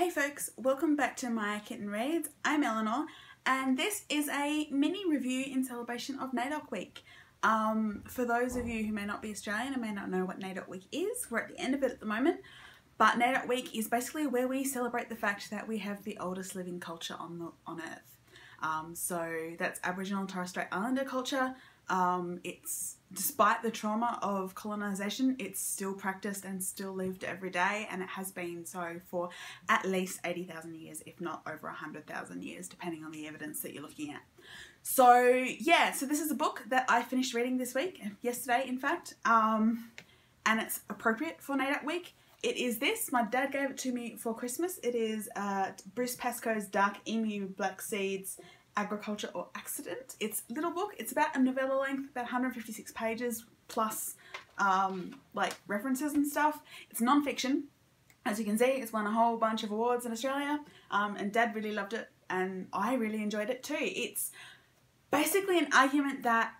Hey folks, welcome back to Mayakitten Reads. I'm Eleanor and this is a mini review in celebration of NAIDOC Week. Um, for those of you who may not be Australian and may not know what NAIDOC Week is, we're at the end of it at the moment, but NAIDOC Week is basically where we celebrate the fact that we have the oldest living culture on, the, on Earth. Um, so that's Aboriginal and Torres Strait Islander culture, um, it's despite the trauma of colonization, it's still practiced and still lived every day, and it has been so for at least 80,000 years, if not over 100,000 years, depending on the evidence that you're looking at. So, yeah, so this is a book that I finished reading this week, yesterday, in fact, um, and it's appropriate for NAIDOC week. It is this. My dad gave it to me for Christmas. It is uh, Bruce Pascoe's Dark Emu Black Seeds Agriculture or Accident. It's a little book. It's about a novella length, about 156 pages plus um, like references and stuff. It's non-fiction. As you can see, it's won a whole bunch of awards in Australia um, and Dad really loved it and I really enjoyed it too. It's basically an argument that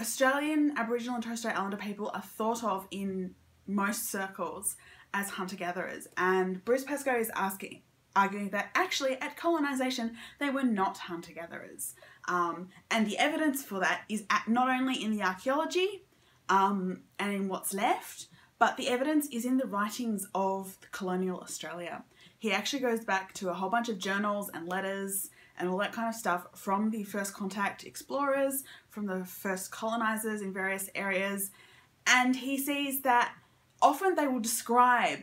Australian Aboriginal and Torres Strait Islander people are thought of in most circles as hunter-gatherers and Bruce Pascoe is asking arguing that actually at colonisation they were not hunter-gatherers. Um, and the evidence for that is not only in the archaeology um, and in what's left, but the evidence is in the writings of colonial Australia. He actually goes back to a whole bunch of journals and letters and all that kind of stuff from the first contact explorers, from the first colonisers in various areas, and he sees that often they will describe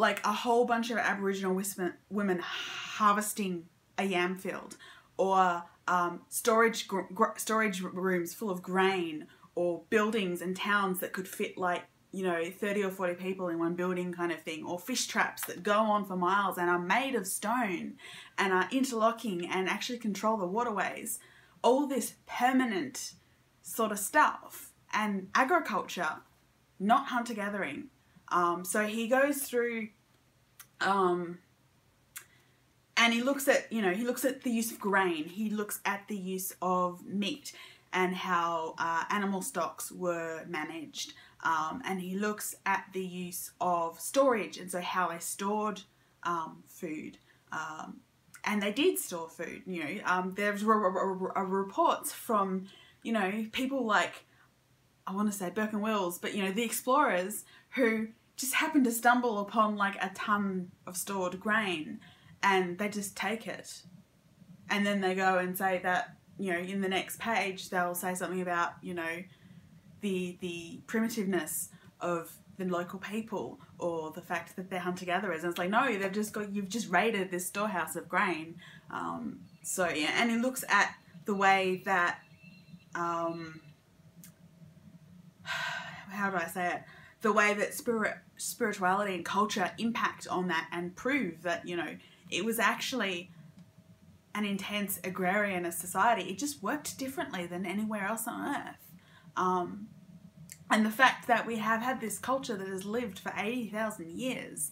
like a whole bunch of Aboriginal women harvesting a yam field or um, storage storage rooms full of grain or buildings and towns that could fit like you know 30 or 40 people in one building kind of thing or fish traps that go on for miles and are made of stone and are interlocking and actually control the waterways. All this permanent sort of stuff and agriculture not hunter gathering um, so he goes through, um, and he looks at, you know, he looks at the use of grain. He looks at the use of meat and how uh, animal stocks were managed. Um, and he looks at the use of storage and so how they stored um, food. Um, and they did store food, you know. Um, there's reports from, you know, people like, I want to say Burke and Wills, but, you know, the explorers who just happen to stumble upon like a ton of stored grain and they just take it. And then they go and say that, you know, in the next page they'll say something about, you know, the the primitiveness of the local people or the fact that they're hunter gatherers. And it's like, no, they've just got you've just raided this storehouse of grain. Um, so yeah, and it looks at the way that um, how do I say it? The way that spirit, spirituality and culture impact on that and prove that, you know, it was actually an intense agrarian society. It just worked differently than anywhere else on earth. Um, and the fact that we have had this culture that has lived for 80,000 years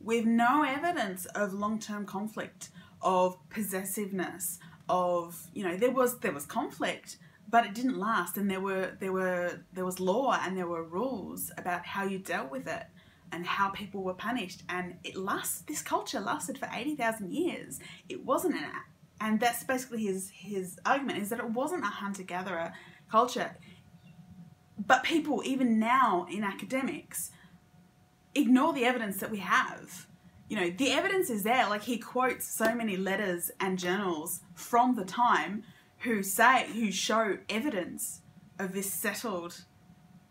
with no evidence of long-term conflict, of possessiveness, of, you know, there was, there was conflict, but it didn't last and there were there were there was law and there were rules about how you dealt with it and how people were punished and it lasts this culture lasted for 80,000 years. It wasn't an and that's basically his his argument is that it wasn't a hunter-gatherer culture. But people even now in academics ignore the evidence that we have. You know the evidence is there like he quotes so many letters and journals from the time who say who show evidence of this settled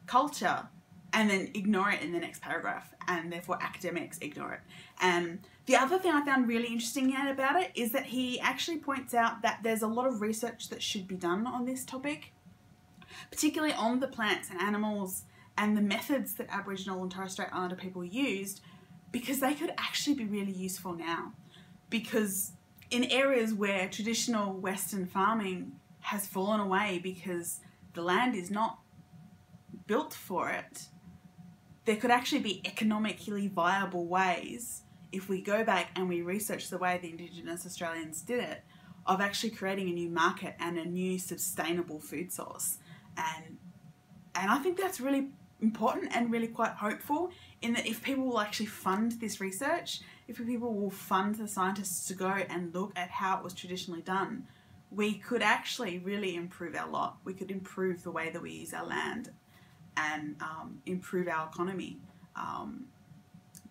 culture and then ignore it in the next paragraph and therefore academics ignore it. And the other thing I found really interesting about it is that he actually points out that there's a lot of research that should be done on this topic, particularly on the plants and animals and the methods that Aboriginal and Torres Strait Islander people used because they could actually be really useful now because in areas where traditional Western farming has fallen away because the land is not built for it, there could actually be economically viable ways if we go back and we research the way the Indigenous Australians did it of actually creating a new market and a new sustainable food source. And, and I think that's really important and really quite hopeful in that if people will actually fund this research, if people will fund the scientists to go and look at how it was traditionally done, we could actually really improve our lot. We could improve the way that we use our land and um, improve our economy. Um,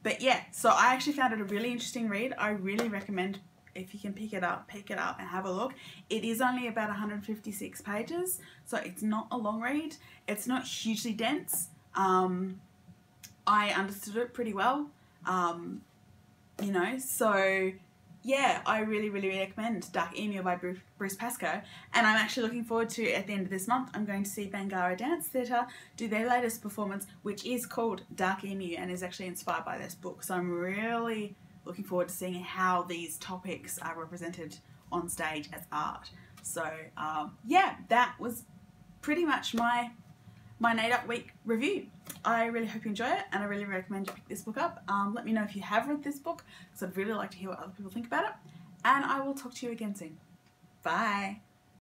but yeah, so I actually found it a really interesting read. I really recommend if you can pick it up, pick it up and have a look. It is only about 156 pages, so it's not a long read. It's not hugely dense. Um, I understood it pretty well, um, you know, so yeah, I really, really recommend Dark Emu by Bruce Pascoe. And I'm actually looking forward to, at the end of this month, I'm going to see Bangarra Dance Theatre do their latest performance, which is called Dark Emu and is actually inspired by this book. So I'm really looking forward to seeing how these topics are represented on stage as art. So um, yeah, that was pretty much my my NAIDOC Week review. I really hope you enjoy it and I really recommend you pick this book up. Um, let me know if you have read this book because I'd really like to hear what other people think about it. And I will talk to you again soon. Bye.